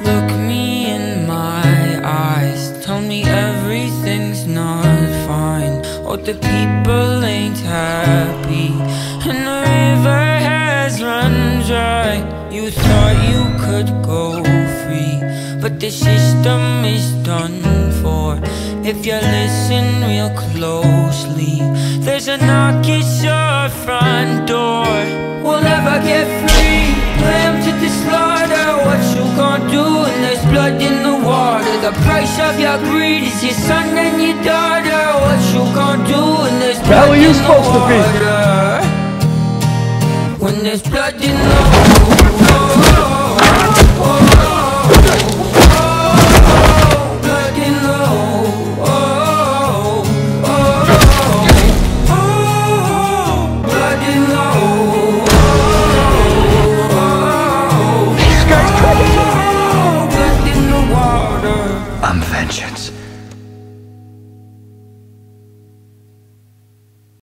Look me in my eyes, tell me everything's not fine. Oh, the people ain't happy, and the river has run dry. You thought you could go free, but the system is done for. If you listen real closely, there's a knock at your front door. We'll never get free, gonna do when there's blood in the water? The price of your greed is your son and your daughter. What you gonna do when there's blood hell are you in the supposed to be? water? When there's blood in the I'm vengeance.